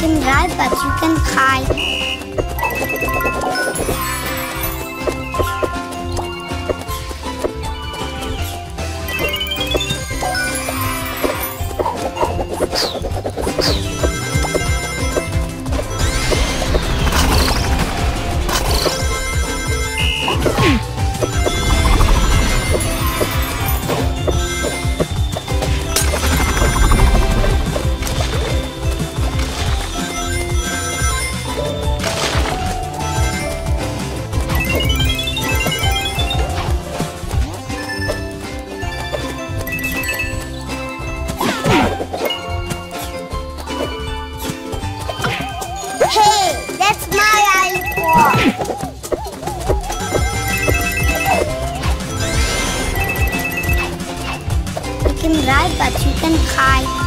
can ride, but you can hide. Chicken pie.